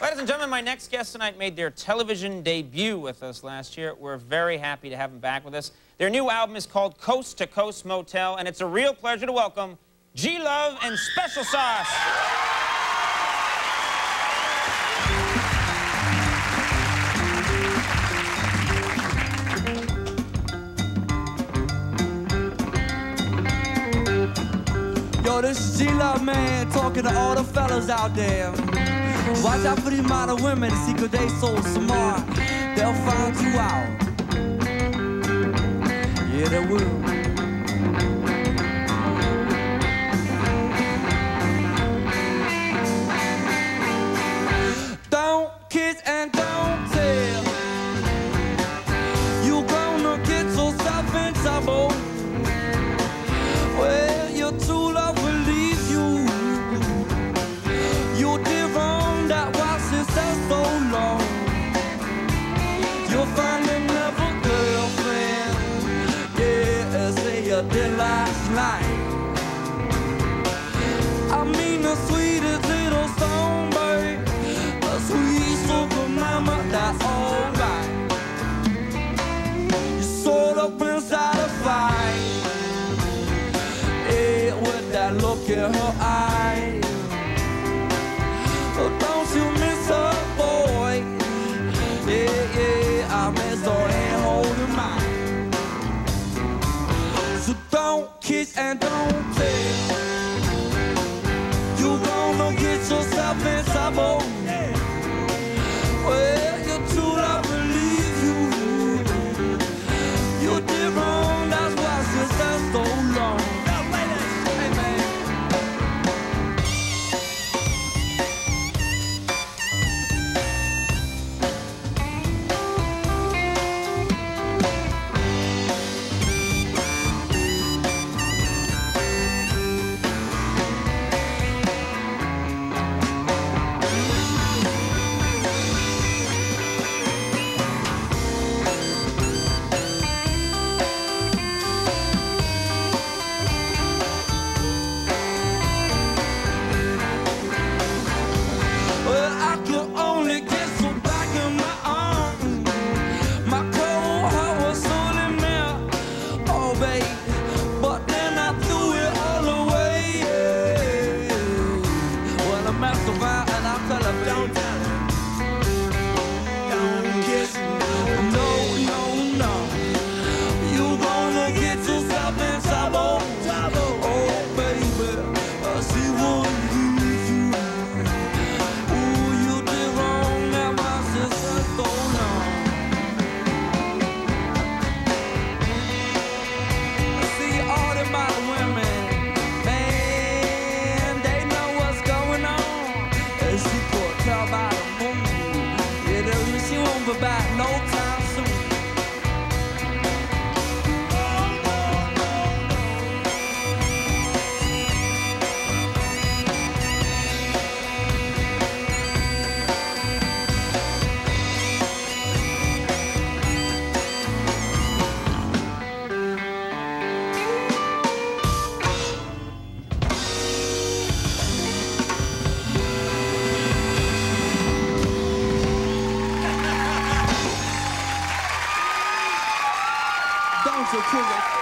Ladies and gentlemen, my next guest tonight made their television debut with us last year. We're very happy to have them back with us. Their new album is called Coast to Coast Motel, and it's a real pleasure to welcome G Love and Special Sauce. Yo, this is G-Love, man, talking to all the fellas out there. Watch out for these modern women, see cause they so smart. They'll find you out. Yeah, they will. Look in her eye. And don't tell. You gonna get yourself in trouble. say you won't be back no time. 就这个